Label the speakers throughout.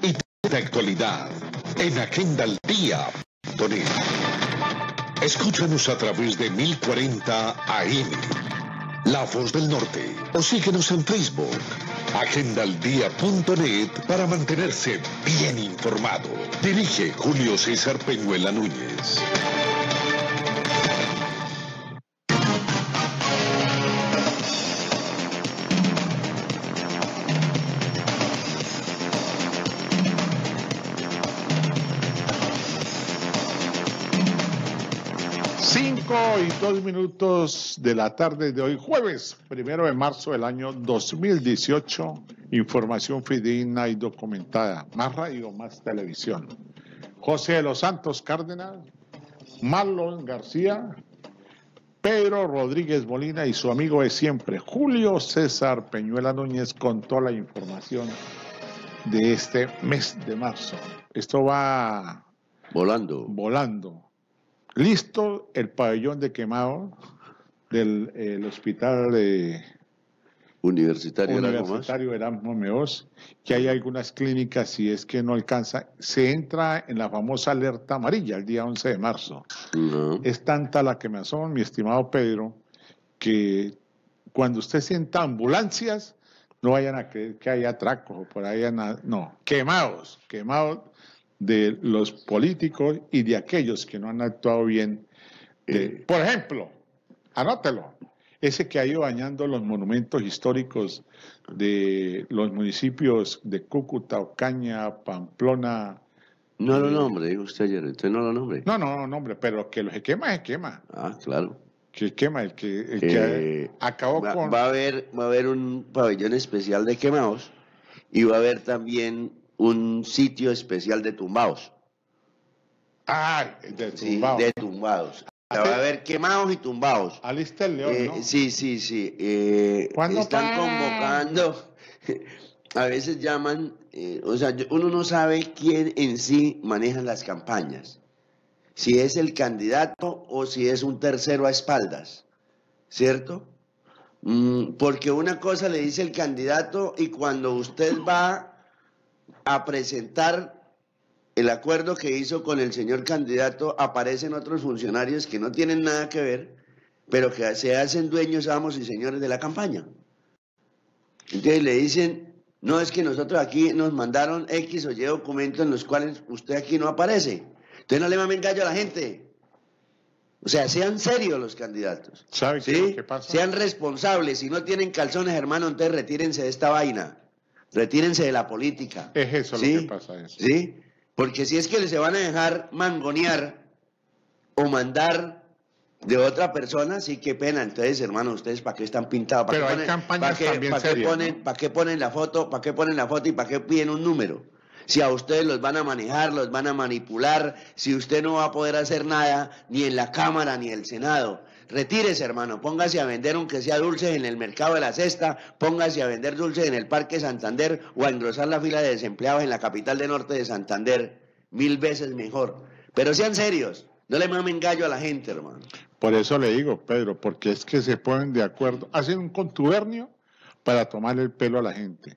Speaker 1: y de actualidad en agendaldía.net. Escúchanos a través de 1040 AM, La Voz del Norte, o síguenos en Facebook, agendaldía.net para mantenerse bien informado. Dirige Julio César Peñuela Núñez.
Speaker 2: Dos minutos de la tarde de hoy, jueves, primero de marzo del año 2018. Información fidedigna y documentada. Más radio, más televisión. José de los Santos Cárdenas, Marlon García, Pedro Rodríguez Molina y su amigo de siempre, Julio César Peñuela Núñez, con toda la información de este mes de marzo. Esto va
Speaker 3: volando.
Speaker 2: Volando Listo el pabellón de quemado del hospital de
Speaker 3: universitario,
Speaker 2: universitario Erasmo Meos, que hay algunas clínicas, si es que no alcanza, se entra en la famosa alerta amarilla el día 11 de marzo. Es tanta la quemazón, mi estimado Pedro, que cuando usted sienta ambulancias, no vayan a creer que hay atracos o por ahí, no, quemados, quemados de los políticos y de aquellos que no han actuado bien. Eh, por ejemplo, anótelo, ese que ha ido bañando los monumentos históricos de los municipios de Cúcuta, Ocaña, Pamplona.
Speaker 3: No lo nombre, dijo usted ayer, usted no lo nombre.
Speaker 2: No, no, no nombre, pero que lo se quema, se quema.
Speaker 3: Ah, claro.
Speaker 2: Que quema, el que, el que eh, acabó con...
Speaker 3: Va a, haber, va a haber un pabellón especial de quemados y va a haber también un sitio especial de tumbados.
Speaker 2: Ah, de tumbados.
Speaker 3: Sí, de tumbados. Va a haber quemados y tumbados.
Speaker 2: Alista el León,
Speaker 3: eh,
Speaker 2: ¿no?
Speaker 3: Sí, sí, sí. Eh, están convocando. A veces llaman, eh, o sea, uno no sabe quién en sí maneja las campañas. Si es el candidato o si es un tercero a espaldas. ¿Cierto? Mm, porque una cosa le dice el candidato y cuando usted va a presentar el acuerdo que hizo con el señor candidato, aparecen otros funcionarios que no tienen nada que ver, pero que se hacen dueños, amos y señores de la campaña. Entonces le dicen, no es que nosotros aquí nos mandaron X o Y documentos en los cuales usted aquí no aparece. Entonces no le mamen gallo a la gente. O sea, sean serios los candidatos.
Speaker 2: ¿Sabe
Speaker 3: ¿sí?
Speaker 2: qué pasa?
Speaker 3: Sean responsables. Si no tienen calzones, hermano, entonces retírense de esta vaina. Retírense de la política.
Speaker 2: Es eso lo que pasa.
Speaker 3: ¿Sí? Porque si es que se van a dejar mangonear o mandar de otra persona, sí, qué pena. Entonces, hermano, ¿ustedes para qué están pintados?
Speaker 2: ¿Para
Speaker 3: Pero
Speaker 2: qué hay ponen, campañas
Speaker 3: ¿para
Speaker 2: también
Speaker 3: ¿para qué, ponen, ¿Para qué ponen la foto? ¿Para qué ponen la foto y para qué piden un número? Si a ustedes los van a manejar, los van a manipular, si usted no va a poder hacer nada, ni en la Cámara ni en el Senado. Retírese, hermano, póngase a vender aunque sea dulces en el mercado de la cesta, póngase a vender dulces en el Parque Santander o a engrosar la fila de desempleados en la capital de norte de Santander. Mil veces mejor. Pero sean serios, no le mamen gallo a la gente, hermano.
Speaker 2: Por eso le digo, Pedro, porque es que se ponen de acuerdo, hacen un contubernio para tomar el pelo a la gente.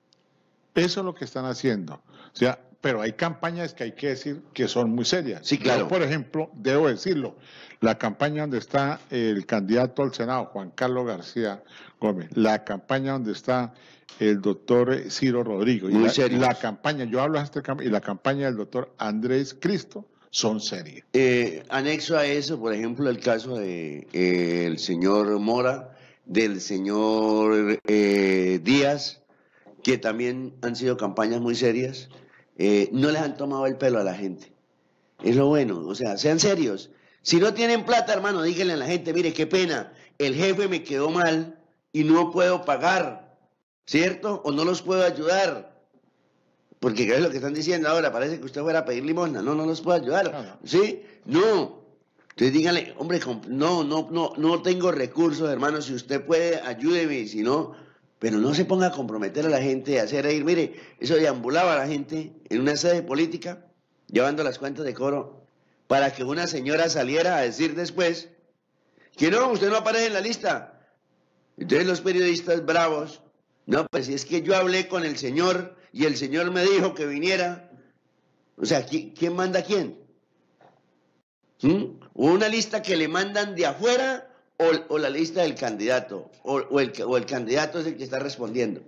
Speaker 2: Eso es lo que están haciendo. O sea, pero hay campañas que hay que decir que son muy serias.
Speaker 3: Sí, claro.
Speaker 2: por ejemplo, debo decirlo, la campaña donde está el candidato al Senado, Juan Carlos García Gómez, la campaña donde está el doctor Ciro Rodrigo, y la, campaña, yo hablo de esta campaña, y la campaña del doctor Andrés Cristo, son serias.
Speaker 3: Eh, anexo a eso, por ejemplo, el caso de eh, el señor Mora, del señor eh, Díaz, que también han sido campañas muy serias, no les han tomado el pelo a la gente. Es lo bueno, o sea, sean serios. Si no tienen plata, hermano, díganle a la gente, mire, qué pena, el jefe me quedó mal y no puedo pagar, ¿cierto? O no los puedo ayudar. Porque ¿qué es lo que están diciendo ahora? Parece que usted fuera a pedir limosna. No, no los puedo ayudar. ¿Sí? No. Entonces díganle, hombre, no, no, no, no tengo recursos, hermano. Si usted puede, ayúdeme. Si no, pero no se ponga a comprometer a la gente, a hacer ir. Mire, eso deambulaba a la gente en una sede política, llevando las cuentas de coro para que una señora saliera a decir después que no, usted no aparece en la lista. Entonces los periodistas bravos, no, pues es que yo hablé con el señor y el señor me dijo que viniera. O sea, ¿quién manda a quién? ¿Mm? una lista que le mandan de afuera o, la lista del candidato, o, el, o el candidato es el que está respondiendo.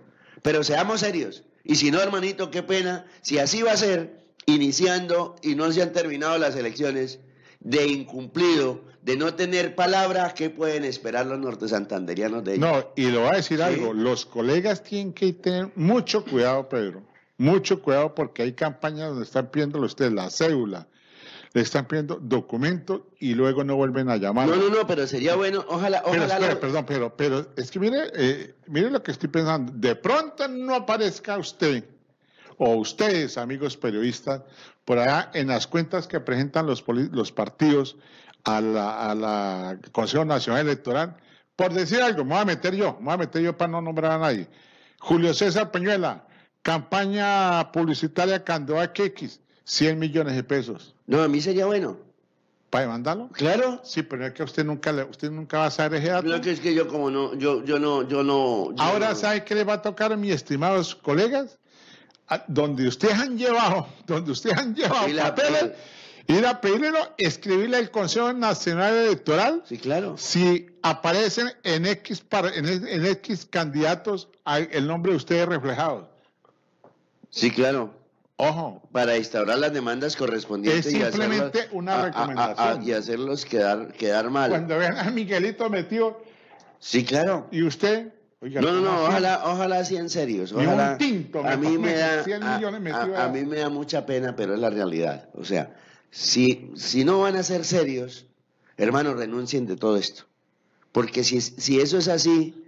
Speaker 3: Pero seamos serios. Y si no, hermanito, qué pena, si así va a ser, iniciando y no se han terminado las elecciones, de incumplido, de no tener palabra, ¿qué pueden esperar los nortesantanderianos de ellos?
Speaker 2: No, y le voy a decir algo, los colegas tienen que tener mucho cuidado, Pedro, mucho cuidado porque hay campañas donde están pidiéndole usted la cédula, le están pidiendo documentos y luego no vuelven a llamar.
Speaker 3: No, no, no, pero sería bueno, ojalá, ojalá.
Speaker 2: Pero, perdón, pero, pero es que mire, eh, mire lo que estoy pensando. De pronto no aparezca usted o ustedes, amigos periodistas, por allá en las cuentas que presentan los, los partidos a la, a la Consejo Nacional Electoral, por decir algo, me voy a meter yo, me voy a meter yo para no nombrar a nadie. Julio César Peñuela, campaña publicitaria Candoa X, 100 millones de pesos.
Speaker 3: No, a mí sería bueno.
Speaker 2: ¿Para demandarlo?
Speaker 3: Claro.
Speaker 2: Sí, pero es que usted nunca le, usted nunca va a saber ese dato.
Speaker 3: No, que es que yo como no, yo, yo no, yo no.
Speaker 2: Ahora, ¿sabe qué le va a tocar a mis estimados colegas? Donde ustedes han llevado, donde ustedes han llevado papeles, ir a pedirlo, escribirle al Consejo Nacional Electoral.
Speaker 3: Sí, claro.
Speaker 2: Si aparecen en X, en, X candidatos el nombre de ustedes reflejado.
Speaker 3: Sí, claro.
Speaker 2: Ojo.
Speaker 3: Para instaurar las demandas correspondientes.
Speaker 2: Es simplemente una recomendación.
Speaker 3: y hacerlos quedar, quedar mal.
Speaker 2: Cuando vean a Miguelito metido.
Speaker 3: Sí, claro.
Speaker 2: ¿Y usted?
Speaker 3: No, no, no, ojalá, ojalá sean serios. Ojalá, a mí me da, a, mí me da mucha pena, pero es la realidad. O sea, si, si no van a ser serios, hermanos, renuncien de todo esto. Porque si, si eso es así,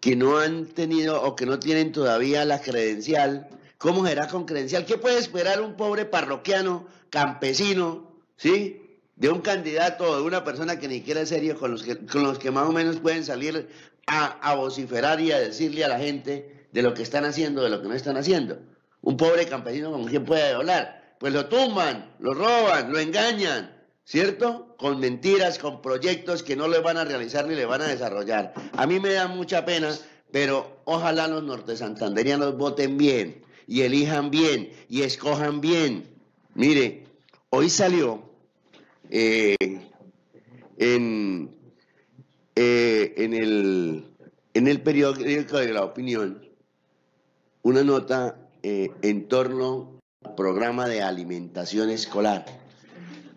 Speaker 3: que no han tenido o que no tienen todavía la credencial, ¿Cómo será con credencial? ¿Qué puede esperar un pobre parroquiano, campesino, ¿sí? De un candidato o de una persona que ni siquiera es serio, con los que, con los que más o menos pueden salir a, vociferar y a decirle a la gente de lo que están haciendo, de lo que no están haciendo. Un pobre campesino con quien puede hablar. Pues lo tumban, lo roban, lo engañan, ¿cierto? Con mentiras, con proyectos que no le van a realizar ni le van a desarrollar. A mí me da mucha pena, pero ojalá los nortesantanderianos voten bien y elijan bien y escojan bien. Mire, hoy salió eh, en, eh, en, el, en el periódico de la opinión una nota eh, en torno al programa de alimentación escolar.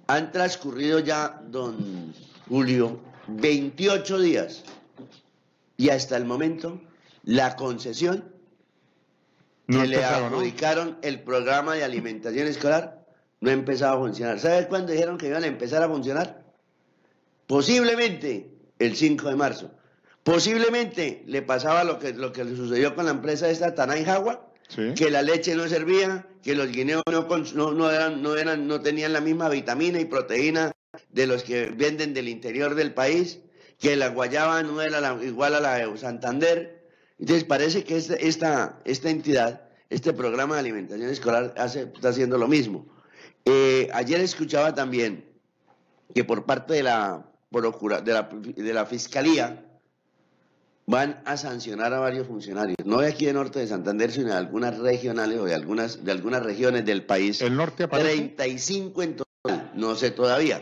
Speaker 3: Han transcurrido ya, don Julio, 28 días y hasta el momento la concesión que le adjudicaron el programa de alimentación escolar no ha empezado a funcionar. ¿Sabes cuándo dijeron que iban a empezar a funcionar? Posiblemente el 5 de marzo. Posiblemente le pasaba lo que, lo que le sucedió con la empresa esta Tanay Jagua, que la leche no servía, que los guineos no, no, eran, no, eran, no tenían la misma vitamina y proteína de los que venden del interior del país, que la guayaba no era igual a la de Santander, entonces parece que esta, esta, entidad, este programa de alimentación escolar está haciendo lo mismo. Eh, ayer escuchaba también que por parte de la, procura, de la, de la Fiscalía van a sancionar a varios funcionarios, no de aquí de Norte de Santander, sino de algunas regionales o de algunas, de algunas regiones del país.
Speaker 2: ¿El norte aparece?
Speaker 3: 35 en total, no sé todavía.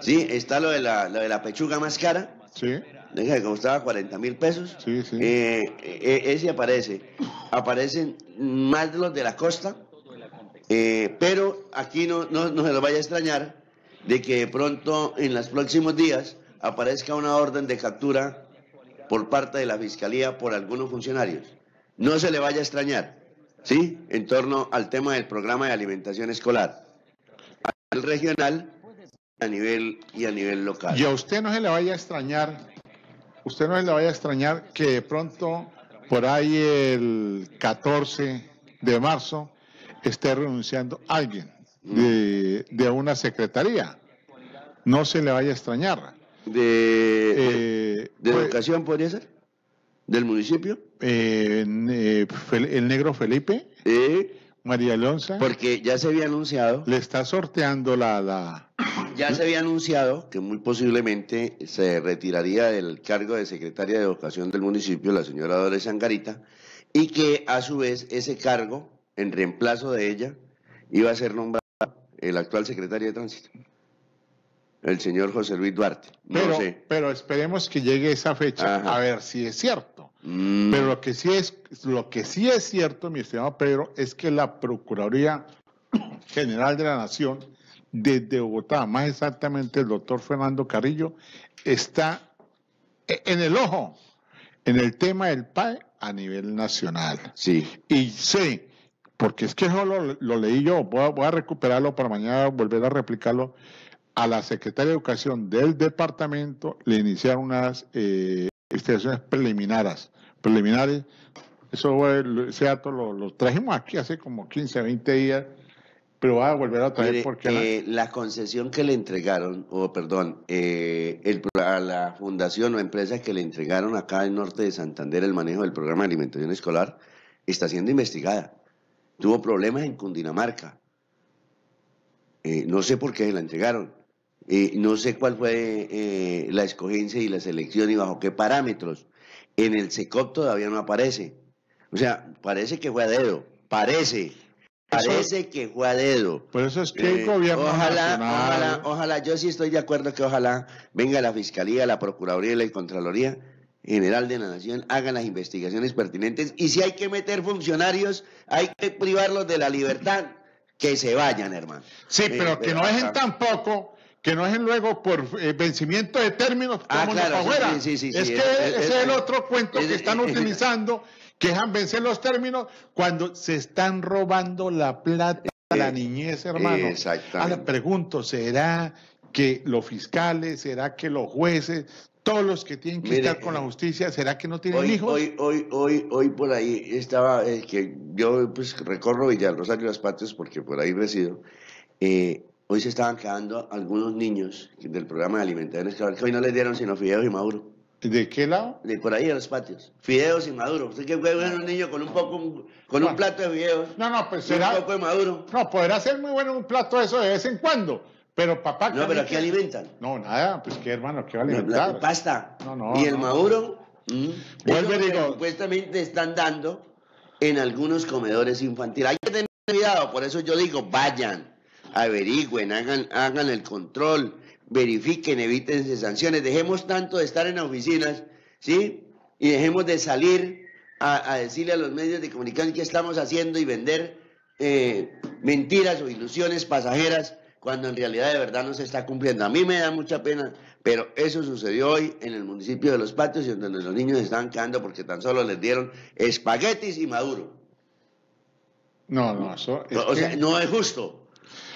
Speaker 3: Sí, está lo de la, lo de la pechuga más cara.
Speaker 2: Sí
Speaker 3: que costaba 40 mil pesos.
Speaker 2: Sí, sí.
Speaker 3: Eh, eh, ese aparece. Aparecen más de los de la costa, eh, pero aquí no, no, se lo vaya a extrañar de que de pronto en los próximos días aparezca una orden de captura por parte de la Fiscalía por algunos funcionarios. No se le vaya a extrañar, ¿sí? En torno al tema del programa de alimentación escolar. Al regional a nivel y a nivel local.
Speaker 2: Y a usted no se le vaya a extrañar usted no le vaya a extrañar que de pronto por ahí el 14 de marzo esté renunciando alguien de, una secretaría. No se le vaya a extrañar.
Speaker 3: ¿De, eh, de pues, educación podría ser? ¿Del municipio?
Speaker 2: Eh, eh, el negro Felipe. María Alonso.
Speaker 3: Porque ya se había anunciado.
Speaker 2: Le está sorteando la, la,
Speaker 3: ya se había anunciado que muy posiblemente se retiraría del cargo de secretaria de Educación del municipio, la señora Dolores Angarita, y que a su vez ese cargo en reemplazo de ella, iba a ser nombrado el actual secretario de Tránsito, el señor José Luis Duarte.
Speaker 2: pero, pero esperemos que llegue esa fecha a ver si es cierto. Mm. Pero lo que sí es, lo que sí es cierto, mi estimado Pedro, es que la Procuraduría General de la Nación, desde Bogotá, más exactamente el doctor Fernando Carrillo, está en el ojo en el tema del PAE a nivel nacional.
Speaker 3: Sí.
Speaker 2: Y sé, porque es que eso lo, leí yo, voy a, recuperarlo para mañana volver a replicarlo. A la Secretaria de Educación del departamento le iniciaron unas eh, investigaciones preliminares. preliminares. Eso, ese dato lo, lo trajimos aquí hace como 15, 20 días pero va a volver a traer porque...
Speaker 3: Eh, la... concesión que le entregaron, o perdón, eh, el, a la fundación o empresa que le entregaron acá en Norte de Santander el manejo del programa de alimentación escolar, está siendo investigada. Tuvo problemas en Cundinamarca. Eh, no sé por qué la entregaron. no sé cuál fue la escogencia y la selección y bajo qué parámetros. En el SECOP todavía no aparece. O sea, parece que fue a dedo. Parece. Parece que fue a dedo.
Speaker 2: Por eso es que el eh, gobierno
Speaker 3: ojalá, ojalá, ojalá, yo sí estoy de acuerdo que ojalá venga la Fiscalía, la Procuraduría y la Contraloría General de la Nación, hagan las investigaciones pertinentes y si hay que meter funcionarios, hay que privarlos de la libertad, que se vayan, hermano.
Speaker 2: Sí, eh, pero que no dejen tampoco que no dejen luego por eh, vencimiento de términos
Speaker 3: ah, claro, afuera. Sí, sí,
Speaker 2: es que ese es, el otro cuento que están utilizando que dejan vencer los términos cuando se están robando la plata a la niñez, hermano.
Speaker 3: Exactamente.
Speaker 2: Ahora pregunto, ¿será que los fiscales, será que los jueces, todos los que tienen que estar con la justicia, ¿será que no tienen hijos?
Speaker 3: Hoy, hoy, hoy, hoy por ahí estaba, eh, que yo pues recorro Villa Rosario Las Patrias porque por ahí resido, eh, hoy se estaban quedando algunos niños del programa de alimentación escolar que hoy no les dieron sino fideos y maduro.
Speaker 2: ¿De qué lado?
Speaker 3: De por ahí de los patios. Fideos y maduro. Usted que puede ver un niño con un poco, con un plato de fideos.
Speaker 2: No, no, pues será.
Speaker 3: Un poco de maduro.
Speaker 2: No, podrá ser muy bueno un plato de eso de vez en cuando. Pero papá.
Speaker 3: No, pero ¿qué alimentan?
Speaker 2: No, nada, pues qué hermano, ¿qué va a alimentar?
Speaker 3: pasta.
Speaker 2: No, no.
Speaker 3: Y el maduro.
Speaker 2: Mm, Vuelve, digo.
Speaker 3: Supuestamente están dando en algunos comedores infantiles. Hay que tener cuidado, por eso yo digo, vayan, averigüen, hagan, hagan el control verifiquen, eviten sanciones, dejemos tanto de estar en oficinas, ¿sí? Y dejemos de salir a, decirle a los medios de comunicación qué estamos haciendo y vender eh, mentiras o ilusiones pasajeras cuando en realidad de verdad no se está cumpliendo. A mí me da mucha pena, pero eso sucedió hoy en el municipio de Los Patios, donde los niños estaban quedando porque tan solo les dieron espaguetis y maduro.
Speaker 2: No, no, eso
Speaker 3: o sea, no es justo.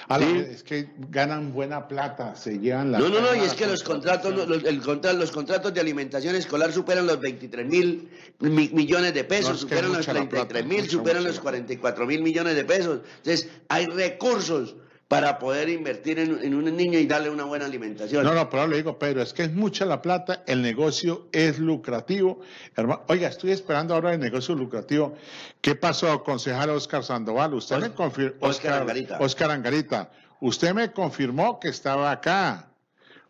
Speaker 2: Es que ganan buena plata, se llevan la.
Speaker 3: No, no, no, y es que los contratos, los, el, los contratos de alimentación escolar superan los 23 mil millones de pesos, superan los 33 mil, superan los 44 mil millones de pesos. Entonces, hay recursos para poder invertir en, un niño y darle una buena alimentación.
Speaker 2: No, no, pero le digo, Pedro, es que es mucha la plata, el negocio es lucrativo. oiga, estoy esperando ahora el negocio lucrativo. ¿Qué pasó, concejal Oscar Sandoval? Usted me confirmó.
Speaker 3: Oscar Angarita.
Speaker 2: Oscar Angarita. Usted me confirmó que estaba acá.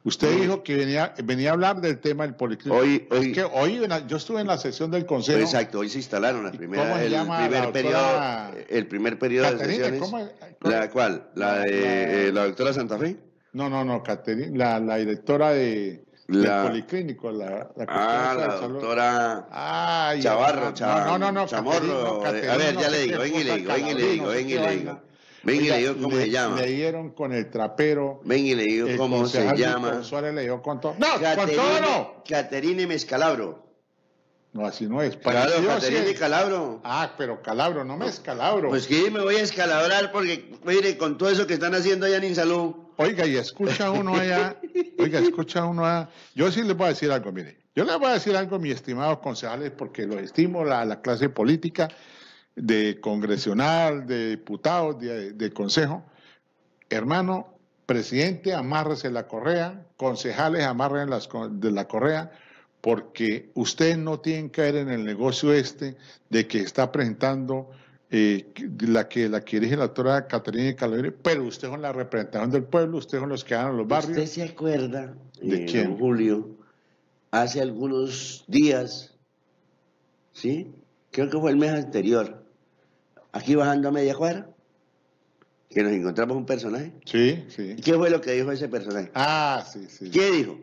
Speaker 2: Usted dijo que venía, venía a hablar del tema del policlínico.
Speaker 3: Hoy, hoy,
Speaker 2: que hoy yo estuve en la sesión del consejo.
Speaker 3: Exacto, hoy se instalaron las primeras, el, primer periodo, el primer periodo de sesiones. ¿cómo, ¿La cuál? ¿La de la doctora Santa Fe?
Speaker 2: No, no, no, Caterina, la, directora de, la... del policlínico. La,
Speaker 3: la ah, la doctora Ay, Chavarro,
Speaker 2: no, no, no,
Speaker 3: Chamorro. a ver, ya le digo, ven y le digo, ven y le digo, ven y le digo. Ven y le digo cómo se llama.
Speaker 2: Le dieron con el trapero.
Speaker 3: Ven y le digo cómo se llama.
Speaker 2: Suárez le dio con todo. No, con todo no.
Speaker 3: Caterine.
Speaker 2: No, así no es.
Speaker 3: Claro, Caterine Calabro.
Speaker 2: Ah, pero Calabro, no me escalabro.
Speaker 3: Pues que me voy a escalabrar porque, mire, con todo eso que están haciendo allá en Insalud.
Speaker 2: Oiga, y escucha uno allá, oiga, escucha uno allá. Yo sí les voy a decir algo, mire. Yo les voy a decir algo, mis estimados concejales, porque los estimo, la, la clase política de congresional, de diputados, de, consejo. Hermano, presidente, amárrese la correa, concejales, amarren las, de la correa, porque ustedes no tienen que ver en el negocio este de que está presentando eh, la que la que dirige la doctora Caterina Calabria, pero usted con la representación del pueblo, usted con los que van a los barrios.
Speaker 3: ¿Usted se acuerda, de eh, Julio, hace algunos días, ¿sí? Creo que fue el mes anterior, aquí bajando a media cuadra, que nos encontramos un personaje.
Speaker 2: Sí, sí.
Speaker 3: ¿Qué fue lo que dijo ese personaje?
Speaker 2: Ah, sí, sí.
Speaker 3: ¿Qué dijo?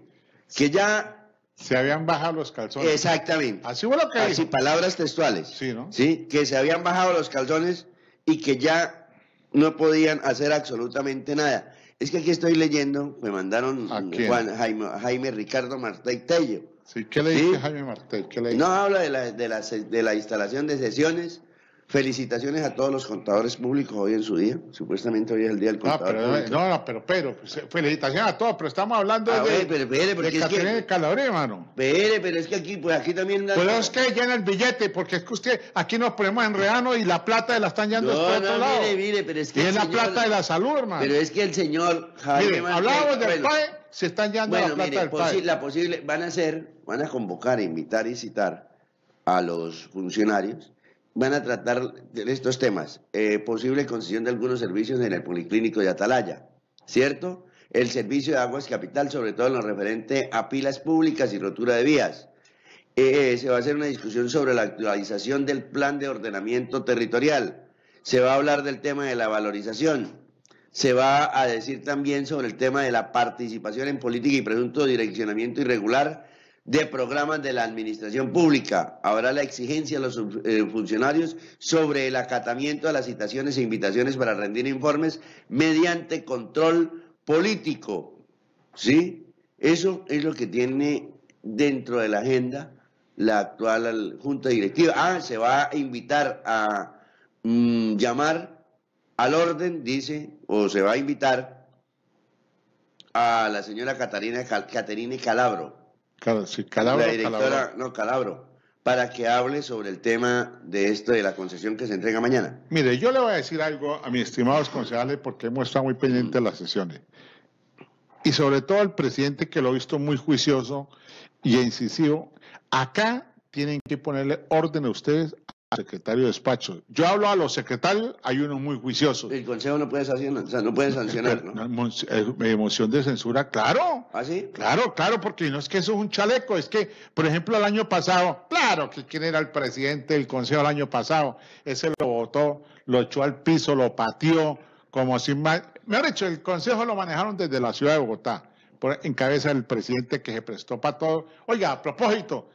Speaker 3: Que ya...
Speaker 2: Se habían bajado los calzones.
Speaker 3: Exactamente.
Speaker 2: Así fue lo que
Speaker 3: Así,
Speaker 2: dijo.
Speaker 3: palabras textuales.
Speaker 2: Sí, ¿no?
Speaker 3: Sí, que se habían bajado los calzones y que ya no podían hacer absolutamente nada. Es que aquí estoy leyendo, me mandaron. Juan Jaime, Jaime Ricardo Martey Tello.
Speaker 2: Sí, ¿qué le
Speaker 3: Sí.
Speaker 2: dice Jaime Martel? ¿Qué le dice?
Speaker 3: No habla de la, de, la, de la instalación de sesiones. Felicitaciones a todos los contadores públicos hoy en su día. Supuestamente hoy es el día del
Speaker 2: No,
Speaker 3: contador
Speaker 2: pero,
Speaker 3: público.
Speaker 2: no, no, pero, pero, pues, felicitaciones a todos, pero estamos hablando
Speaker 3: Ah,
Speaker 2: de,
Speaker 3: bueno, pero porque
Speaker 2: de
Speaker 3: es que...
Speaker 2: Calabria, hermano.
Speaker 3: Espere, pero es que aquí, pues aquí también...
Speaker 2: Pues es que llena el billete, porque es que usted, aquí nos ponemos enredando y la plata la están yendo
Speaker 3: No,
Speaker 2: por otro
Speaker 3: no,
Speaker 2: lado.
Speaker 3: mire, mire, pero es que
Speaker 2: y es la plata de la salud, hermano.
Speaker 3: Pero es que el señor Jaime
Speaker 2: hablábamos del
Speaker 3: bueno,
Speaker 2: PAE, se están yendo
Speaker 3: Bueno,
Speaker 2: la plata
Speaker 3: mire,
Speaker 2: del PAE.
Speaker 3: la posible, van a hacer, van a convocar, invitar y citar a los funcionarios, van a tratar estos temas, eh, posible concesión de algunos servicios en el Policlínico de Atalaya, ¿cierto? El servicio de aguas capital, sobre todo en lo referente a pilas públicas y rotura de vías. Eh, se va a hacer una discusión sobre la actualización del plan de ordenamiento territorial. Se va a hablar del tema de la valorización. Se va a decir también sobre el tema de la participación en política y presunto direccionamiento irregular de programas de la administración pública. Habrá la exigencia a los eh, funcionarios sobre el acatamiento de las citaciones e invitaciones para rendir informes mediante control político. ¿Sí? Eso es lo que tiene dentro de la agenda la actual Junta Directiva. Ah, se va a invitar a mm, llamar al orden, dice, o se va a invitar a la señora Catarina, Cal- Caterine Calabro,
Speaker 2: Sí, Calabro,
Speaker 3: la directora,
Speaker 2: Calabro.
Speaker 3: no, Calabro, para que hable sobre el tema de esto de la concesión que se entrega mañana.
Speaker 2: Mire, yo le voy a decir algo a mis estimados concejales porque hemos estado muy pendientes de las sesiones. Y sobre todo al presidente que lo he visto muy juicioso y incisivo. Acá tienen que ponerle orden a ustedes secretario de despacho. Yo hablo a los secretarios, hay unos muy juiciosos.
Speaker 3: El Consejo no puede sancionar, o sea, no puede sancionar, ¿no?
Speaker 2: Eh, Emoción de censura, claro.
Speaker 3: ¿Ah, sí?
Speaker 2: Claro, claro, porque no es que eso es un chaleco, es que, por ejemplo, el año pasado, claro que quién era el presidente del Consejo el año pasado, ese lo votó, lo echó al piso, lo pateó, como si más. Mejor dicho, el Consejo lo manejaron desde la ciudad de Bogotá, por, en cabeza del presidente que se prestó para todo. Oiga, a propósito,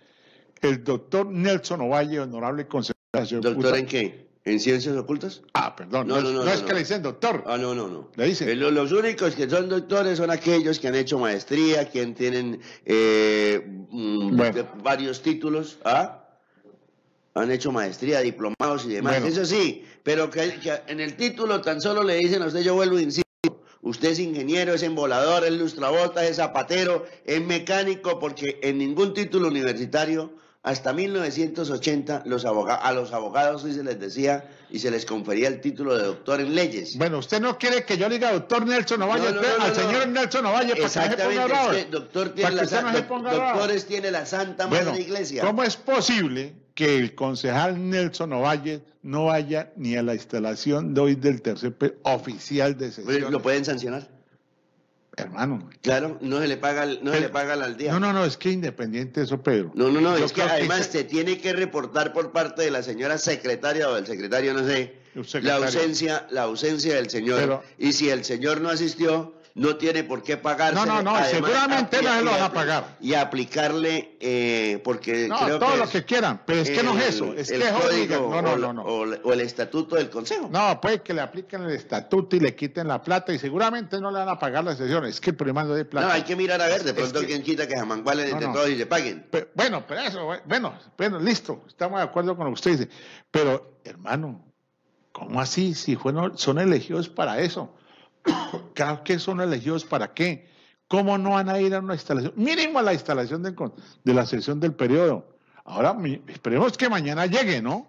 Speaker 2: el doctor Nelson Ovalle, honorable consejero. De
Speaker 3: ¿Doctor en qué? ¿En ciencias ocultas?
Speaker 2: Ah, perdón,
Speaker 3: No,
Speaker 2: no,
Speaker 3: no, no,
Speaker 2: es que le dicen doctor.
Speaker 3: Ah, no, no, no.
Speaker 2: Le dicen.
Speaker 3: Eh, lo- Los únicos que son doctores son aquellos que han hecho maestría, quien tienen eh, mm,
Speaker 2: Bueno.
Speaker 3: de- varios títulos, ¿ah? Han hecho maestría, diplomados y demás.
Speaker 2: Bueno.
Speaker 3: Eso sí, pero que, que en el título tan solo le dicen a usted, yo vuelvo e insisto, usted es ingeniero, es embolador, es lustrabotas, es zapatero, es mecánico, porque en ningún título universitario hasta 1980 los aboga- a los abogados sí se les decía y se les confería el título de doctor en leyes.
Speaker 2: Bueno, usted no quiere que yo le diga doctor Nelson Ovalle
Speaker 3: No, no,
Speaker 2: usted-
Speaker 3: no,
Speaker 2: al señor. Nelson Ovalle para que no se ponga
Speaker 3: Exactamente,
Speaker 2: bravo.
Speaker 3: es que doctor
Speaker 2: Para
Speaker 3: tiene la,
Speaker 2: se
Speaker 3: doc-
Speaker 2: ponga bravo.
Speaker 3: doctores tiene la Santa Madre
Speaker 2: Bueno,
Speaker 3: Iglesia.
Speaker 2: ¿cómo es posible que el concejal Nelson Ovalle no vaya ni a la instalación de hoy del tercer oficial de sesión?
Speaker 3: ¿Lo pueden sancionar?
Speaker 2: Hermano.
Speaker 3: Claro, no se le paga, no se le paga al día.
Speaker 2: No, no, no, es que independiente de eso, Pedro.
Speaker 3: No, no, no,
Speaker 2: Yo
Speaker 3: es que además se tiene que reportar por parte de la señora secretaria o del secretario, no sé, la ausencia, la ausencia del señor.
Speaker 2: Pero-
Speaker 3: y si el señor no asistió, no tiene por qué pagarse.
Speaker 2: No, no, no, seguramente no se lo van a pagar.
Speaker 3: Y aplicarle, eh, porque
Speaker 2: No,
Speaker 3: creo
Speaker 2: todo
Speaker 3: que
Speaker 2: lo
Speaker 3: es
Speaker 2: que quieran, pero es que no es eso, es
Speaker 3: el
Speaker 2: que es
Speaker 3: código
Speaker 2: No, no,
Speaker 3: o,
Speaker 2: no, no.
Speaker 3: o- o el estatuto del consejo.
Speaker 2: No, puede que le apliquen el estatuto y le quiten la plata y seguramente no le van a pagar la sesión. Es que el problema no es de plata.
Speaker 3: No, hay que mirar a ver, de pronto
Speaker 2: que-
Speaker 3: quien quita que jamangualen
Speaker 2: No,
Speaker 3: entre
Speaker 2: no.
Speaker 3: todos y se paguen.
Speaker 2: Bueno, pero eso, bueno, bueno, listo, estamos de acuerdo con lo que usted dice. Pero, hermano, ¿cómo así? Si fueron, son elegidos para eso. Claro que son elegidos para qué. ¿Cómo no van a ir a una instalación? Mínimo a la instalación de, la sesión del periodo. Ahora, esperemos que mañana llegue, ¿no?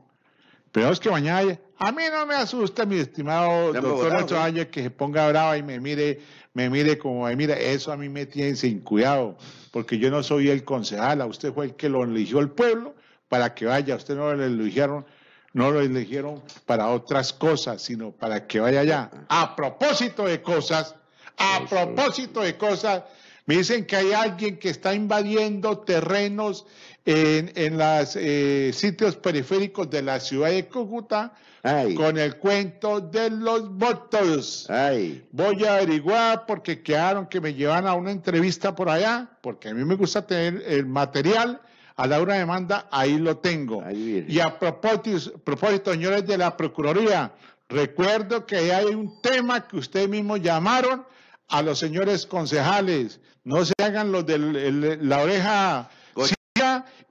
Speaker 2: Esperemos que mañana llegue. A mí no me asusta, mi estimado
Speaker 3: ¿Está en
Speaker 2: doctor Nacho
Speaker 3: qué?
Speaker 2: Valle, que se ponga brava y me mire, me mire como me mira. Eso a mí me tiene sin cuidado, porque yo no soy el concejal, a usted fue el que lo eligió el pueblo para que vaya. A usted no lo eligieron, no lo eligieron para otras cosas, sino para que vaya allá. A propósito de cosas, a propósito de cosas, Me dicen que hay alguien que está invadiendo terrenos en, los eh, sitios periféricos de la ciudad de Cúcuta con el cuento de los votos. Voy a averiguar porque quedaron que me llevan a una entrevista por allá, porque a mí me gusta tener el material. A la de demanda, ahí lo tengo. y a propósito, propósito, señores de la Procuraduría, recuerdo que hay un tema que ustedes mismos llamaron a los señores concejales. No se hagan los de la oreja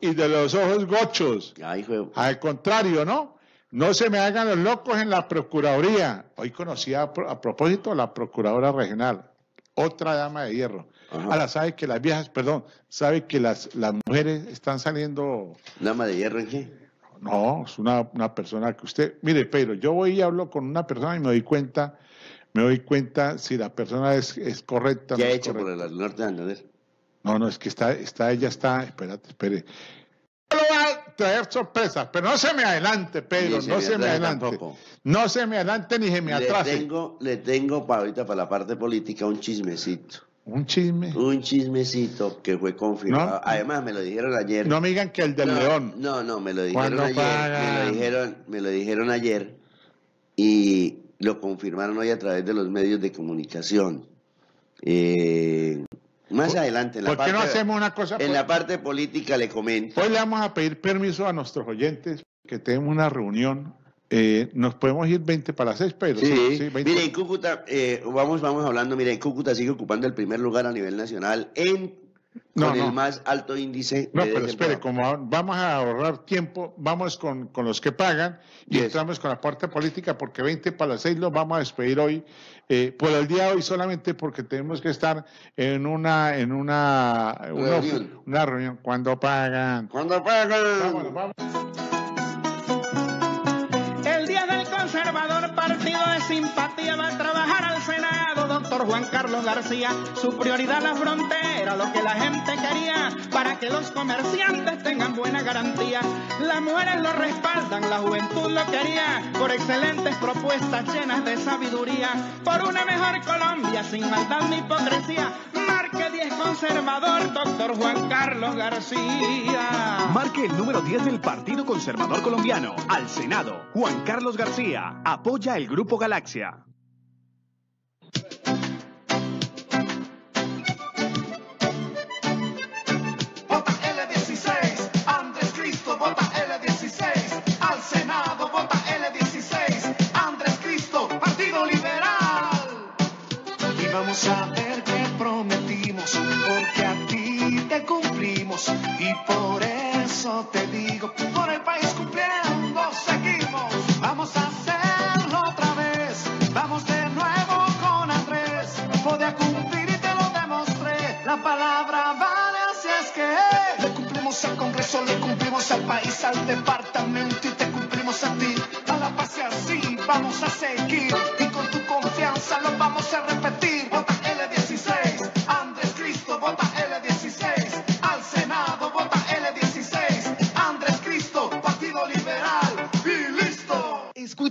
Speaker 2: y de los ojos gochos. Al contrario, ¿no? No se me hagan los locos en la Procuraduría. Hoy conocí a, propósito a la Procuradora Regional, otra dama de hierro. Ahora sabe que las viejas, perdón, sabe que las, las mujeres están saliendo...
Speaker 3: ¿Dama de hierro en qué?
Speaker 2: No, es una, una persona que usted... Mire, pero yo voy y hablo con una persona y me doy cuenta, me doy cuenta si la persona es, es correcta.
Speaker 3: ¿Qué ha hecho por el norte de
Speaker 2: No, no, es que está, está, ella está, espérate, espere va a traer sorpresas, pero no se me adelante, Pedro, no se me adelante. No se me adelante ni se me atrase.
Speaker 3: Le tengo, le tengo para ahorita para la parte política un chismecito.
Speaker 2: Un chisme.
Speaker 3: Un chismecito que fue confirmado. Además, me lo dijeron ayer.
Speaker 2: No me digan que el del león.
Speaker 3: No, no, me lo dijeron ayer. Me lo dijeron, me lo dijeron ayer y lo confirmaron hoy a través de los medios de comunicación. Eh, más adelante, en la, parte,
Speaker 2: no hacemos una cosa
Speaker 3: en la parte política le comento.
Speaker 2: Hoy le vamos a pedir permiso a nuestros oyentes que tenemos una reunión. Eh, nos podemos ir 20 para las 6, pero
Speaker 3: sí, sí, Mire, en Cúcuta, eh, vamos, vamos hablando, mire, en Cúcuta sigue ocupando el primer lugar a nivel nacional en con el más alto índice.
Speaker 2: No, pero espere, como vamos a ahorrar tiempo, vamos con, con los que pagan y entramos con la parte política porque 20 para las 6 lo vamos a despedir hoy, eh, por el día de hoy solamente porque tenemos que estar en una, en una, una, reunión. Cuando pagan.
Speaker 3: Cuando pagan.
Speaker 4: Vamos, vamos. Simpatía va a trabajar Juan Carlos García. Su prioridad la frontera, lo que la gente quería, para que los comerciantes tengan buena garantía. Las mujeres lo respaldan, la juventud lo quería, por excelentes propuestas llenas de sabiduría, por una mejor Colombia sin maldad ni hipocresía. Marque 10 conservador, doctor Juan Carlos García.
Speaker 5: Marque el número 10 del Partido Conservador Colombiano, al Senado, Juan Carlos García. Apoya el Grupo Galaxia.
Speaker 6: Vamos a ver qué prometimos, porque a ti te cumplimos, y por eso te digo, por el país cumpliendo seguimos, vamos a hacerlo otra vez, vamos de nuevo con Andrés, podía cumplir y te lo demostré, la palabra vale, así es que le cumplimos al Congreso, le cumplimos al país, al departamento y te cumplimos a ti, a la paz y así vamos a seguir, y con tu confianza lo vamos a repetir,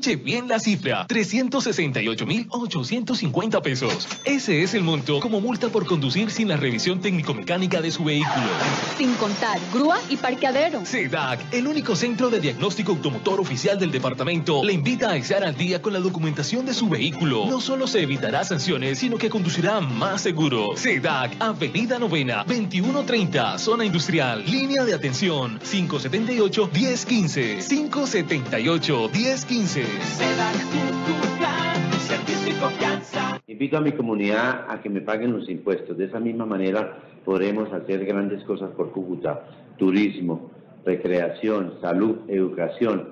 Speaker 7: Escuche bien la cifra, 368.850 pesos. Ese es el monto como multa por conducir sin la revisión técnico-mecánica de su vehículo.
Speaker 8: Sin contar grúa y parqueadero.
Speaker 7: CEDAC, el único centro de diagnóstico automotor oficial del departamento, le invita a estar al día con la documentación de su vehículo. No solo se evitará sanciones, sino que conducirá más seguro. CEDAC, Avenida Novena, 2130, Zona Industrial, línea de atención, 578-1015, 578-1015.
Speaker 3: Invito a mi comunidad a que me paguen los impuestos. De esa misma manera podremos hacer grandes cosas por Cúcuta. Turismo, recreación, salud, educación,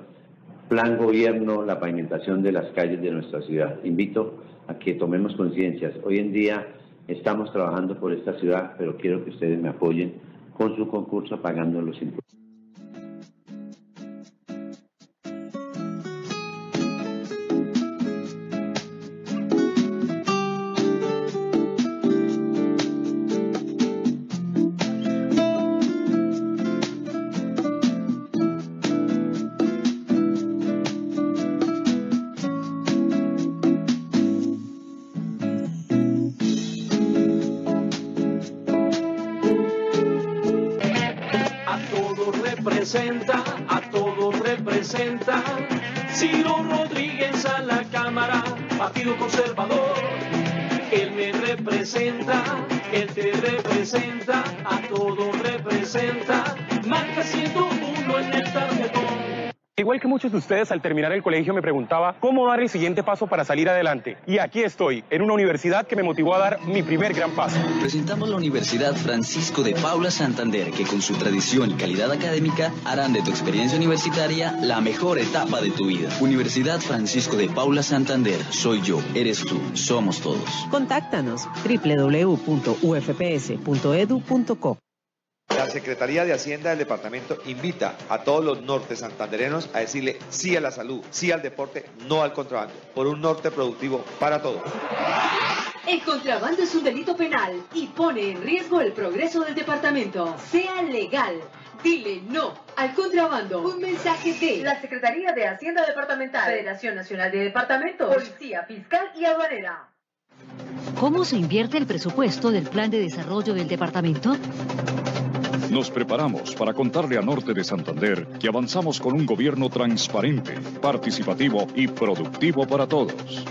Speaker 3: plan gobierno, la pavimentación de las calles de nuestra ciudad. Invito a que tomemos conciencias. Hoy en día estamos trabajando por esta ciudad, pero quiero que ustedes me apoyen con su concurso pagando los impuestos.
Speaker 9: Representa, a todos representa. Ciro Rodríguez a la Cámara, Partido Conservador. Él me representa, él te representa, a todos representa. Marca 101 en el tarjetón.
Speaker 10: Igual que muchos de ustedes, al terminar el colegio me preguntaba cómo dar el siguiente paso para salir adelante. Y aquí estoy, en una universidad que me motivó a dar mi primer gran paso.
Speaker 11: Presentamos la Universidad Francisco de Paula Santander, que con su tradición y calidad académica harán de tu experiencia universitaria la mejor etapa de tu vida. Universidad Francisco de Paula Santander, soy yo, eres tú, somos todos.
Speaker 12: Contáctanos www.ufps.edu.co.
Speaker 13: La Secretaría de Hacienda del Departamento invita a todos los norte santanderenos a decirle sí a la salud, sí al deporte, no al contrabando, por un norte productivo para todos.
Speaker 14: El contrabando es un delito penal y pone en riesgo el progreso del departamento. Sea legal. Dile no al contrabando. Un mensaje de la Secretaría de Hacienda Departamental, Federación Nacional de Departamentos, Policía Fiscal y Aduanera.
Speaker 15: ¿Cómo se invierte el presupuesto del Plan de Desarrollo del Departamento?
Speaker 16: Nos preparamos para contarle a Norte de Santander que avanzamos con un gobierno transparente, participativo y productivo para todos.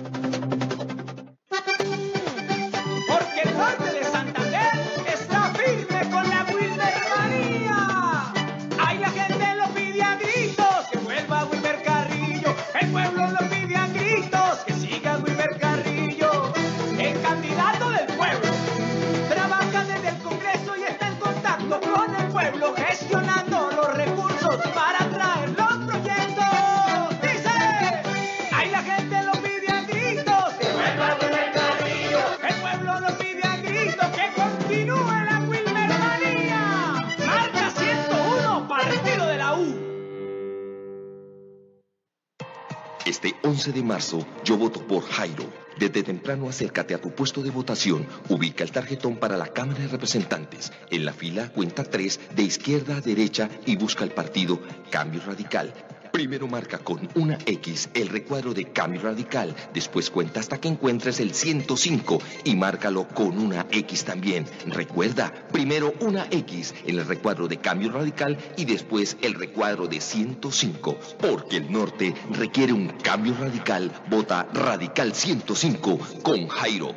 Speaker 17: 11 de marzo yo voto por Jairo. Desde temprano acércate a tu puesto de votación, ubica el tarjetón para la Cámara de Representantes. En la fila cuenta 3 de izquierda a derecha y busca el partido Cambio Radical. Primero marca con una X el recuadro de Cambio Radical, después cuenta hasta que encuentres el 105 y márcalo con una X también. Recuerda, primero una X en el recuadro de Cambio Radical y después el recuadro de 105. Porque el norte requiere un cambio radical. Vota Radical 105 con Jairo.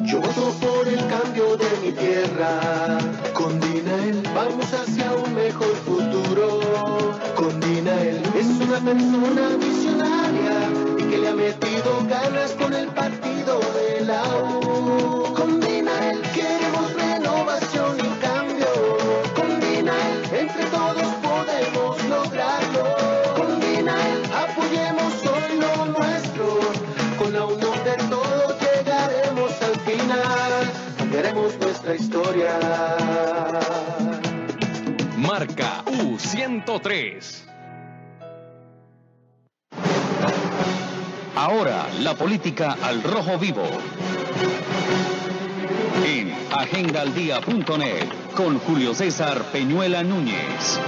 Speaker 18: Yo voto por el cambio de mi tierra. Con Dinael vamos hacia futuro. Con Dinael es una persona visionaria y que le ha metido ganas con el partido de la U. Con Dinael queremos renovación y cambio. Con Dinael entre todos podemos lograrlo. Con Dinael apoyemos hoy lo nuestro. Con la unión de todos llegaremos al final. Cambiaremos nuestra historia.
Speaker 7: Marca U103.
Speaker 19: Ahora la política al rojo vivo. En agendaldía.net con Julio César Peñuela Núñez.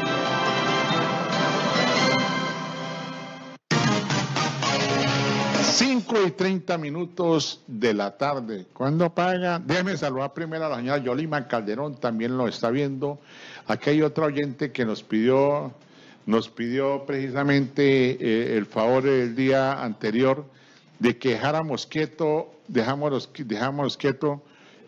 Speaker 2: Cinco y 30 minutos de la tarde. ¿Cuándo paga? Déjeme saludar primero a la señora Yolima Calderón, también lo está viendo. Aquí hay otro oyente que nos pidió, nos pidió precisamente eh, el favor el día anterior de que dejáramos quieto, dejamos, dejamos quieto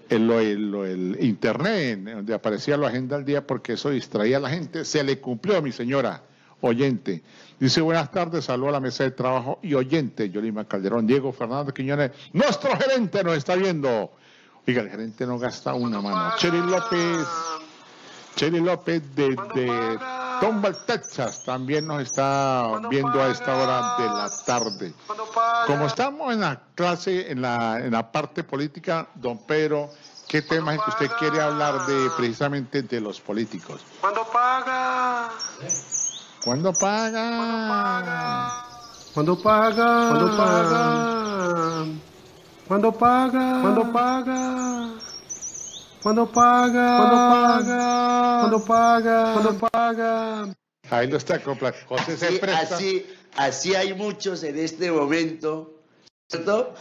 Speaker 2: el, el- el internet, donde aparecía la agenda del día, porque eso distraía a la gente. Se le cumplió, mi señora oyente. Dice, buenas tardes, saludo a la mesa de trabajo y oyente, Yolima Calderón, Diego Fernando Quiñones, nuestro gerente nos está viendo. Oiga, el gerente no gasta una mano. Cheri López, Cheri López desde Tomball, Texas, también nos está viendo a esta hora de la tarde. Como estamos en la clase, en la, en la parte política, don Pedro, ¿qué tema es que usted quiere hablar de precisamente de los políticos?
Speaker 6: Cuando paga.
Speaker 2: ¿Cuándo paga?
Speaker 6: Cuando paga. Cuando paga. Cuando paga. Cuando paga. Cuando paga. Cuando paga. Cuando paga. Cuando paga.
Speaker 2: Ahí lo está complacendo. José se
Speaker 3: Así,
Speaker 2: presta.
Speaker 3: así, así hay muchos en este momento, ¿cierto?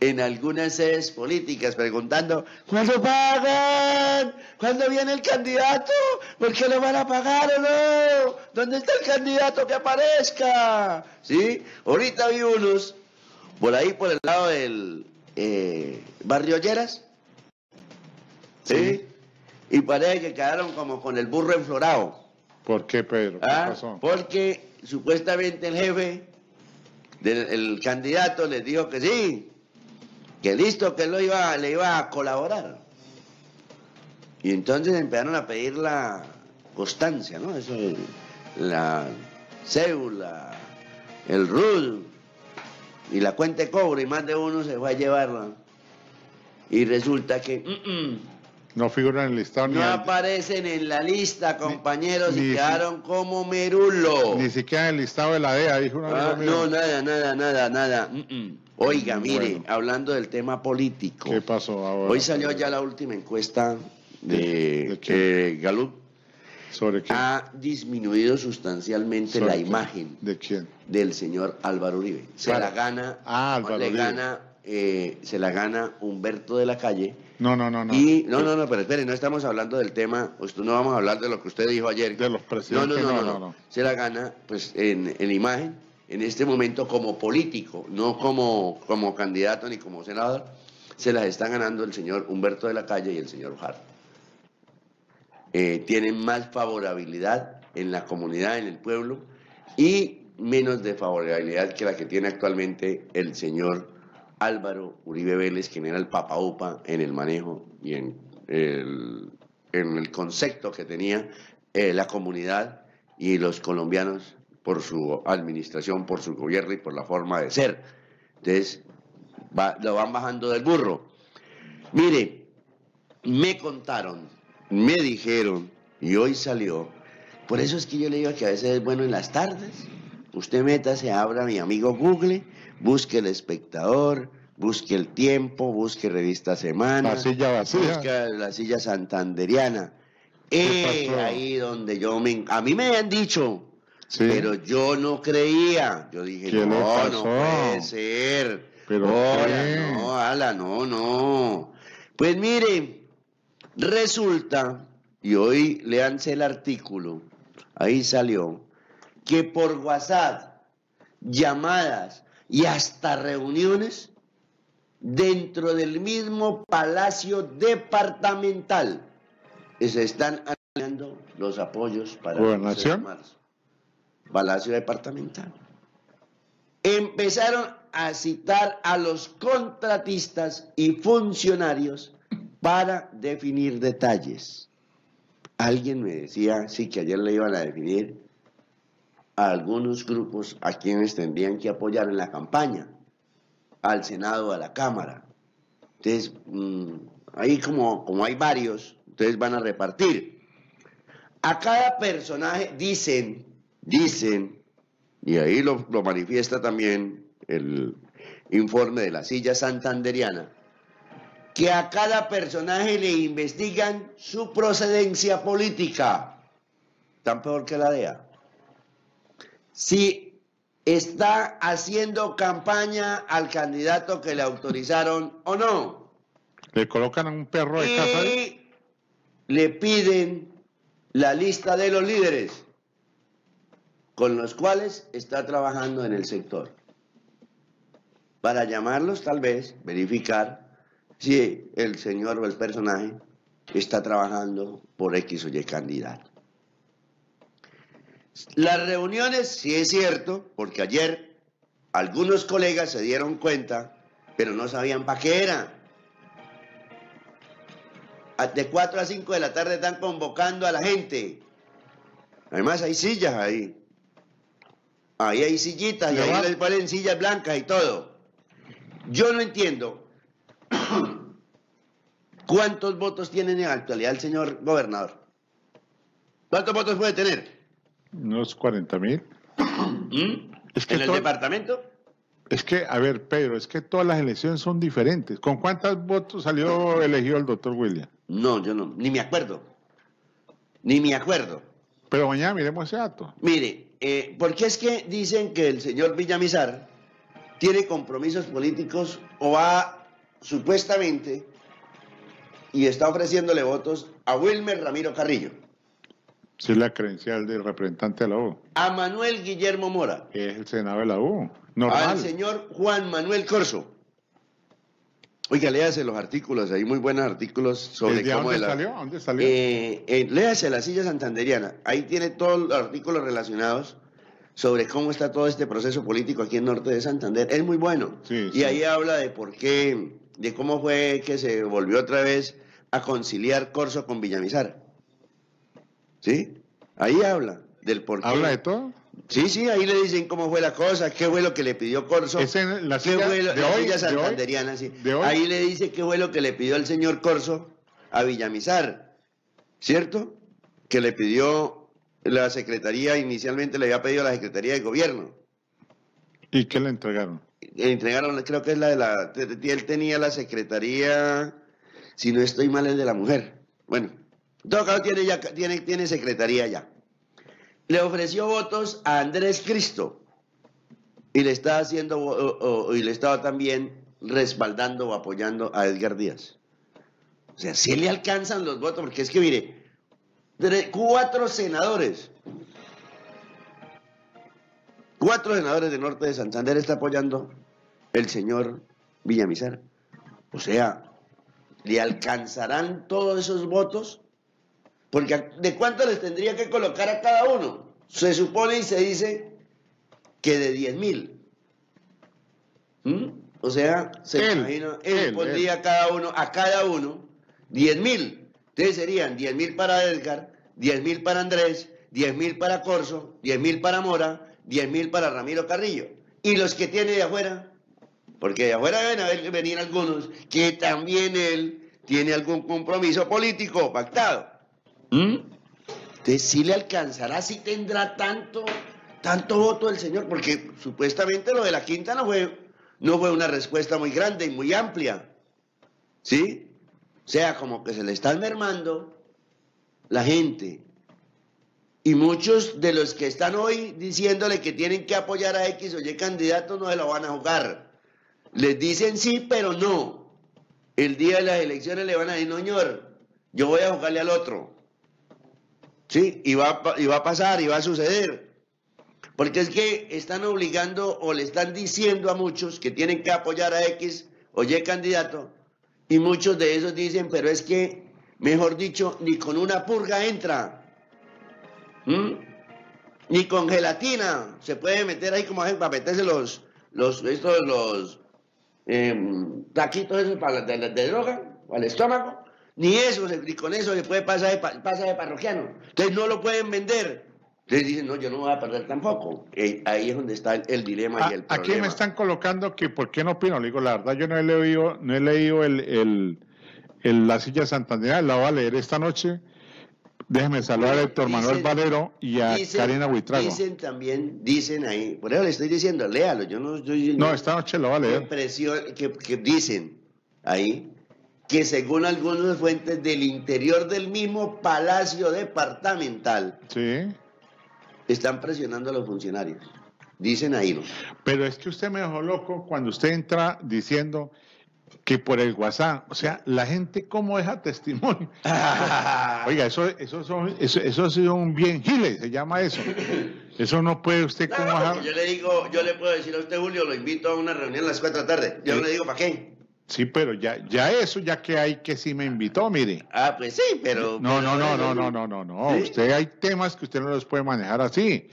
Speaker 3: en algunas sedes políticas preguntando, ¿cuándo pagan? ¿Cuándo viene el candidato? ¿Por qué lo van a pagar o no? ¿Dónde está el candidato que aparezca? ¿Sí? Ahorita vi unos por ahí por el lado del eh, barrio Lleras. ¿Sí? Y parece que quedaron como con el burro enflorado.
Speaker 2: ¿Por qué, Pedro? ¿Qué
Speaker 3: ¿Ah?
Speaker 2: pasó?
Speaker 3: Porque supuestamente el jefe del el candidato les dijo que sí, que listo, que lo iba, le iba a colaborar. Y entonces empezaron a pedir la constancia, ¿no? Eso, es la cédula, el RUD y la cuenta de cobro, y más de uno se fue a llevarla. Y resulta que mm, mm,
Speaker 2: No figura en el listado ni,
Speaker 3: no
Speaker 2: al-
Speaker 3: aparecen en la lista, compañeros,
Speaker 2: ni-
Speaker 3: y
Speaker 2: ni-
Speaker 3: quedaron como merulo.
Speaker 2: ni siquiera en el listado de la DEA, dijo una
Speaker 3: Ah, no, nada, nada, nada, nada. Mm, mm. Oiga, mire,
Speaker 2: Bueno.
Speaker 3: hablando del tema político.
Speaker 2: ¿Qué pasó ahora?
Speaker 3: Hoy salió ya la última encuesta de,
Speaker 2: ¿De
Speaker 3: eh.
Speaker 2: ¿Sobre qué?
Speaker 3: Ha disminuido sustancialmente
Speaker 2: ¿Sobre
Speaker 3: la
Speaker 2: qué?
Speaker 3: imagen
Speaker 2: ¿De quién?
Speaker 3: del señor Álvaro Uribe. Se
Speaker 2: Claro.
Speaker 3: la gana,
Speaker 2: Ah, Álvaro
Speaker 3: le
Speaker 2: Uribe.
Speaker 3: gana, eh, se la gana Humberto de la Calle.
Speaker 2: No, no, no, no.
Speaker 3: Y no, no, no, pero espere, no estamos hablando del tema, usted no vamos a hablar de lo que usted dijo ayer.
Speaker 2: De los
Speaker 3: No,
Speaker 2: presidentes.
Speaker 3: no, no, no, no. Se la gana, pues, en, en imagen, en este momento como político, no como, como candidato ni como senador, se las está ganando el señor Humberto de la Calle y el señor Ujara. Eh, tienen más favorabilidad en la comunidad, en el pueblo, y menos de favorabilidad que la que tiene actualmente el señor Álvaro Uribe Vélez, quien era el papaupa en el manejo y en el, concepto que tenía eh, la comunidad y los colombianos por su administración, por su gobierno y por la forma de ser. Entonces, lo van bajando del burro. Mire, me contaron, me dijeron, y hoy salió, por eso es que yo le digo que a veces es bueno en las tardes, usted métase, abra mi amigo Google, busque el espectador, busque el tiempo, busque revista Semana,
Speaker 2: La silla vacía.
Speaker 3: busca la silla santanderiana. Eh, ahí donde yo me... A mí me han dicho,
Speaker 2: Sí.
Speaker 3: pero yo no creía. Yo dije,
Speaker 2: ¿Qué le
Speaker 3: no, no puede ser.
Speaker 2: ¿Pero
Speaker 3: Hola, no, ala, no, no. Pues mire, resulta, y hoy leanse el artículo, ahí salió, que por WhatsApp, llamadas y hasta reuniones dentro del mismo palacio departamental se están anunciando los apoyos para el 11 de
Speaker 2: ¿Gobernación?
Speaker 3: marzo. Palacio departamental. Empezaron a citar a los contratistas y funcionarios para definir detalles. Alguien me decía, sí, que ayer le iban a definir a algunos grupos a quienes tendrían que apoyar en la campaña, al Senado, a la Cámara. Entonces, mm, ahí como, como hay varios, entonces van a repartir. A cada personaje dicen, dicen, y ahí lo, lo manifiesta también el informe de la silla santanderiana, que a cada personaje le investigan su procedencia política, tan peor que la DEA. Si está haciendo campaña al candidato que le autorizaron o no.
Speaker 2: Le colocan a un perro de casa.
Speaker 3: Y le piden la lista de los líderes con los cuales está trabajando en el sector. Para llamarlos tal vez, verificar si el señor o el personaje está trabajando por X o Y candidato. Las reuniones, sí es cierto, porque ayer algunos colegas se dieron cuenta, pero no sabían para qué era. De 4 a 5 de la tarde están convocando a la gente. Además hay sillas ahí. Ahí hay sillitas y ahí les ponen sillas blancas y todo. Yo no entiendo cuántos votos tiene en la actualidad el señor gobernador. ¿Cuántos votos puede tener?
Speaker 2: Unos 40 mil.
Speaker 3: ¿Mm?
Speaker 2: Es que
Speaker 3: ¿En el
Speaker 2: todo-
Speaker 3: departamento?
Speaker 2: Es que, a ver, Pedro, es que todas las elecciones son diferentes. ¿Con cuántos votos salió elegido el doctor William?
Speaker 3: No, yo no, ni me acuerdo. Ni me acuerdo.
Speaker 2: Pero mañana miremos ese dato.
Speaker 3: Mire, eh, porque es que dicen que el señor Villamizar tiene compromisos políticos o va supuestamente y está ofreciéndole votos a Wilmer Ramiro Carrillo,
Speaker 2: Sí, es la credencial del representante de la U.
Speaker 3: a Manuel Guillermo Mora,
Speaker 2: Es el senado de la U.
Speaker 3: al
Speaker 2: Normal.
Speaker 3: señor Juan Manuel Corso. Oiga, léase los artículos, hay muy buenos artículos sobre
Speaker 2: ¿Desde
Speaker 3: cómo
Speaker 2: dónde
Speaker 3: la-
Speaker 2: salió? ¿Dónde salió?
Speaker 3: Eh, eh, léase la silla santanderiana. Ahí tiene todos los artículos relacionados sobre cómo está todo este proceso político aquí en Norte de Santander. Es muy bueno.
Speaker 2: Sí,
Speaker 3: y
Speaker 2: sí.
Speaker 3: ahí habla de por qué, de cómo fue que se volvió otra vez a conciliar Corso con Villamizar. ¿Sí? Ahí habla del por qué.
Speaker 2: ¿Habla de todo?
Speaker 3: Sí, sí, ahí le dicen cómo fue la cosa, qué fue lo que le pidió Corso.
Speaker 2: Es en la
Speaker 3: qué
Speaker 2: silla
Speaker 3: fue lo-
Speaker 2: de
Speaker 3: la
Speaker 2: hoy,
Speaker 3: silla
Speaker 2: de hoy,
Speaker 3: santanderiana, sí.
Speaker 2: de hoy.
Speaker 3: Ahí le dice qué fue lo que le pidió el señor Corso a Villamizar, ¿cierto? Que le pidió la Secretaría, inicialmente le había pedido a la Secretaría de Gobierno.
Speaker 2: ¿Y qué le entregaron?
Speaker 3: Le entregaron, creo que es la de la... Él tenía la Secretaría, si no estoy mal, es de la mujer. Bueno, en todo tiene, ya, tiene, tiene Secretaría ya. Le ofreció votos a Andrés Cristo y le estaba haciendo y le estaba también respaldando o apoyando a Edgar Díaz. O sea, si le alcanzan los votos, porque es que mire, cuatro senadores, cuatro senadores del norte de Santander está apoyando el señor Villamizar. O sea, ¿le alcanzarán todos esos votos? Porque ¿de cuánto les tendría que colocar a cada uno? Se supone y se dice que de 10 mil. ¿Mm? O sea, se
Speaker 2: Él,
Speaker 3: imagina, él,
Speaker 2: él,
Speaker 3: pondría a cada uno, a cada uno, 10 mil. Entonces serían 10 mil para Edgar, 10 mil para Andrés, 10 mil para Corso, 10 mil para Mora, 10 mil para Ramiro Carrillo. Y los que tiene de afuera, porque de afuera deben haber venir algunos que también él tiene algún compromiso político pactado. ¿Mm? Entonces sí le alcanzará, sí tendrá tanto, tanto voto el señor, porque supuestamente lo de la quinta no fue, no fue una respuesta muy grande y muy amplia. ¿Sí? O sea, como que se le está mermando la gente. Y muchos de los que están hoy diciéndole que tienen que apoyar a X o Y candidato no se lo van a jugar. Les dicen sí, pero no. El día de las elecciones le van a decir, no, señor, yo voy a jugarle al otro. Sí, y va, y va a pasar, y va a suceder. Porque es que están obligando o le están diciendo a muchos que tienen que apoyar a X o Y candidato, y muchos de esos dicen, pero es que, mejor dicho, ni con una purga entra. ¿Mm? Ni con gelatina se puede meter ahí como para meterse los, los, estos, los em, taquitos esos para, de, de droga, al estómago. Ni eso, ni con eso se puede pasar de, pa- pasa de parroquiano. Entonces no lo pueden vender. Entonces dicen, no, yo no voy a perder tampoco. Eh, ahí es donde está el, el dilema
Speaker 2: Ah,
Speaker 3: y el
Speaker 2: aquí
Speaker 3: problema.
Speaker 2: me están colocando que por qué no opino. Le digo, la verdad, yo no he leído, no he leído el, el, el- la silla santandereana, la voy a leer esta noche. Déjeme saludar a Héctor Manuel Valero y a
Speaker 3: Dicen-
Speaker 2: Karina Huitrago.
Speaker 3: Dicen también, dicen ahí, por eso le estoy diciendo, léalo, yo no estoy...
Speaker 2: No, esta noche lo va a leer.
Speaker 3: que, que dicen ahí que según algunas fuentes del interior del mismo palacio departamental
Speaker 2: Sí.
Speaker 3: están presionando a los funcionarios. Dicen ahí, ¿no?
Speaker 2: Pero es que usted me dejó loco cuando usted entra diciendo que por el WhatsApp, o sea, la gente cómo deja testimonio. Oiga, eso, eso, son, eso, eso son bien giles, se llama eso. Eso no puede usted
Speaker 3: No,
Speaker 2: cómo dejar-
Speaker 3: yo le digo, yo le puedo decir a usted, Julio, lo invito a una reunión a las 4 de la tarde. Yo
Speaker 2: Eh.
Speaker 3: le digo, ¿para qué?
Speaker 2: Sí, pero ya, ya eso, ya que hay que sí me invitó, mire.
Speaker 3: Ah, pues sí, pero...
Speaker 2: No, no, no, no, no, no, no, no.
Speaker 3: ¿Sí?
Speaker 2: Usted hay temas que usted no los puede manejar así.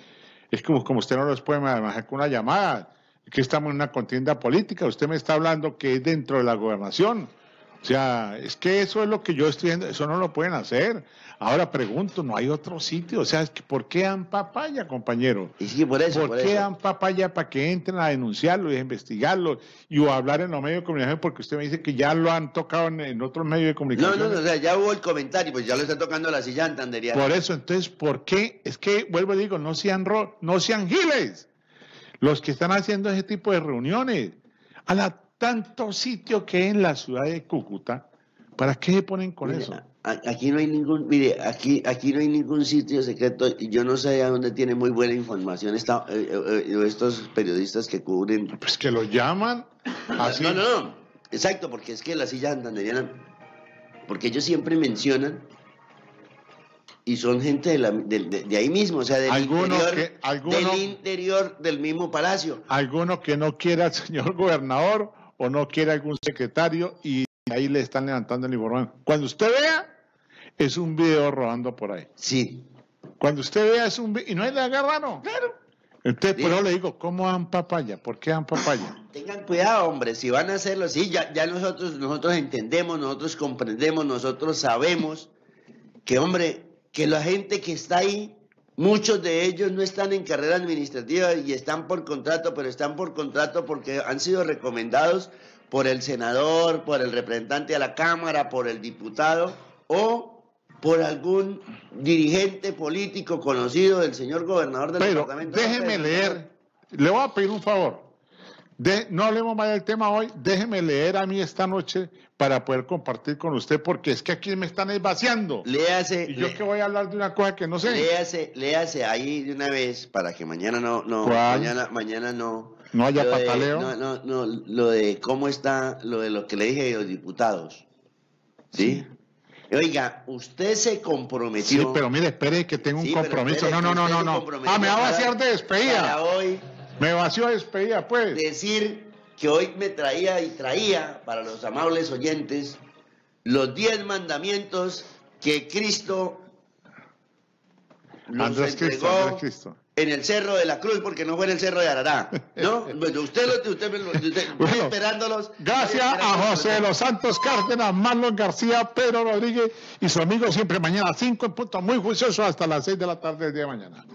Speaker 2: Es como, como usted no los puede manejar con una llamada. Que estamos en una contienda política. Usted me está hablando que es dentro de la gobernación. O sea, es que eso es lo que yo estoy viendo. Eso no lo pueden hacer. Ahora pregunto, ¿no hay otro sitio? O sea, es que ¿por qué dan papaya, compañero?
Speaker 3: Y sí, por eso,
Speaker 2: ¿Por,
Speaker 3: por
Speaker 2: qué
Speaker 3: eso.
Speaker 2: dan papaya para que entren a denunciarlo y a investigarlo y o a hablar en los medios de comunicación? Porque usted me dice que ya lo han tocado en, en otros medios de
Speaker 3: No,
Speaker 2: comunicación.
Speaker 3: no, no, o sea, ya hubo el comentario, pues ya lo está tocando la silla Santandería.
Speaker 2: Por eso, entonces, ¿por qué? Es que, vuelvo y digo, no sean, ro- no sean giles los que están haciendo ese tipo de reuniones. A la tanto sitio que hay en la ciudad de Cúcuta, ¿para qué se ponen con
Speaker 3: Mire,
Speaker 2: eso?
Speaker 3: aquí no hay ningún, mire, aquí, aquí no hay ningún sitio secreto. y Yo no sé a dónde tiene muy buena información esta- eh, eh, eh, estos periodistas que cubren.
Speaker 2: Pues que lo llaman así.
Speaker 3: No, no, no. Exacto, porque es que la silla santanderiana, porque ellos siempre mencionan y son gente de, la- de- de- de ahí mismo, o sea, del interior,
Speaker 2: que- alguno-
Speaker 3: del interior del mismo palacio.
Speaker 2: Alguno que no quiera al señor gobernador o no quiere algún secretario y ahí le están levantando el información. Cuando usted vea, es un video rodando por ahí.
Speaker 3: Sí.
Speaker 2: Cuando usted vea, es un video. Y no hay nada raro. Claro. Entonces, por eso le digo, ¿cómo dan papaya? ¿Por qué dan papaya?
Speaker 3: Tengan cuidado, hombre, si van a hacerlo así, ya, ya nosotros, nosotros entendemos, nosotros comprendemos, nosotros sabemos que, hombre, que la gente que está ahí, muchos de ellos no están en carrera administrativa y están por contrato, pero están por contrato porque han sido recomendados por el senador, por el representante a la Cámara, por el diputado o por algún dirigente político conocido del señor gobernador del
Speaker 2: Pero
Speaker 3: departamento.
Speaker 2: déjeme leer, le voy a pedir un favor. De- no hablemos más del tema hoy, déjeme leer a mí esta noche para poder compartir con usted, porque es que aquí me están vaciando.
Speaker 3: Léase.
Speaker 2: Y yo
Speaker 3: lé-
Speaker 2: que voy a hablar de una cosa que no sé.
Speaker 3: Léase, léase ahí de una vez para que mañana no, no,
Speaker 2: ¿Cuál?
Speaker 3: mañana, mañana no.
Speaker 2: No haya
Speaker 3: lo de-
Speaker 2: pataleo.
Speaker 3: no, no, no, lo de cómo está, lo de lo que le dije de los diputados. ¿Sí? Oiga, usted se comprometió.
Speaker 2: Sí, pero mire, espere que tengo un
Speaker 3: Sí,
Speaker 2: compromiso.
Speaker 3: espere,
Speaker 2: No, no, no, no, no. Ah, me va a vaciar de despedida.
Speaker 3: Para hoy
Speaker 2: Me vació de despedida, pues.
Speaker 3: decir que hoy me traía y traía para los amables oyentes los diez mandamientos que Cristo nos
Speaker 2: Andrés Cristo,
Speaker 3: entregó
Speaker 2: Andrés Cristo.
Speaker 3: en el Cerro de la Cruz, porque no fue en el Cerro de Arará, ¿no? Bueno, usted lo, usted,
Speaker 2: Bueno,
Speaker 3: esperándolos.
Speaker 2: Gracias a José de los Santos Cárdenas, Marlon García, Pedro Rodríguez y su amigo siempre mañana 5 en punto, muy juicioso hasta las 6 de la tarde del día de mañana.